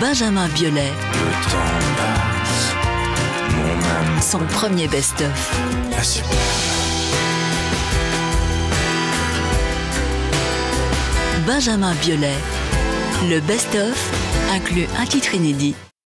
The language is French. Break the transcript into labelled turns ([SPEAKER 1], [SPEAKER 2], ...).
[SPEAKER 1] Benjamin Biolay,
[SPEAKER 2] Le temps passe, mon âme
[SPEAKER 1] son premier best-of. Benjamin Biolay, le best-of inclut un titre inédit.